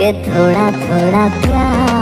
थोड़ा थोड़ा प्यार।